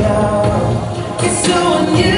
It's so unusual.